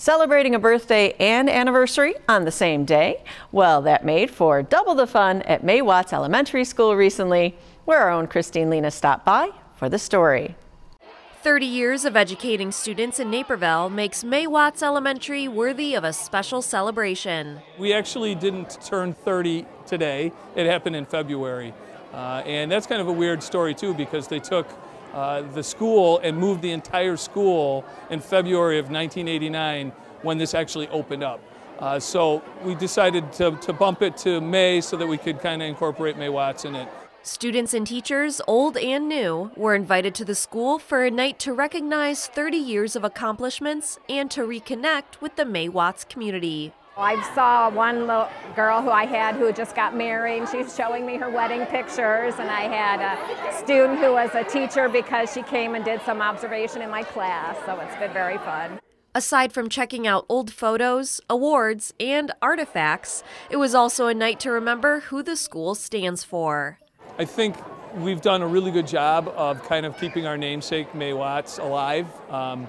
Celebrating a birthday and anniversary on the same day? Well, that made for double the fun at May Watts Elementary School recently, where our own Christine Lena stopped by for the story. 30 years of educating students in Naperville makes May Watts Elementary worthy of a special celebration. We actually didn't turn 30 today. It happened in February. Uh, and that's kind of a weird story too because they took uh, the school and moved the entire school in February of 1989 when this actually opened up. Uh, so we decided to, to bump it to May so that we could kind of incorporate May Watts in it. Students and teachers, old and new, were invited to the school for a night to recognize 30 years of accomplishments and to reconnect with the May Watts community. I saw one little girl who I had who just got married. and She's showing me her wedding pictures, and I had a student who was a teacher because she came and did some observation in my class, so it's been very fun. Aside from checking out old photos, awards, and artifacts, it was also a night to remember who the school stands for. I think we've done a really good job of kind of keeping our namesake, May Watts, alive. Um,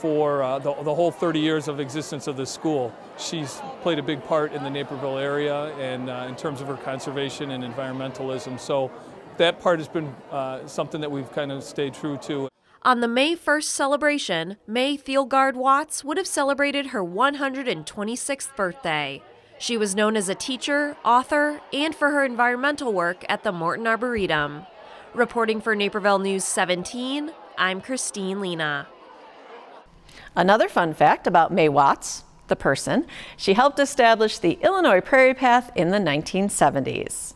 for uh, the, the, whole 30 years of existence of this school. She's played a big part in the Naperville area and uh, in terms of her conservation and environmentalism. So that part has been uh, something that we've kind of stayed true to. On the May 1st celebration, May Theilgaard Watts would have celebrated her 126th birthday. She was known as a teacher, author, and for her environmental work at the Morton Arboretum. Reporting for Naperville News 17, I'm Christine Lena. Another fun fact about May Watts, the person, she helped establish the Illinois Prairie Path in the 1970s.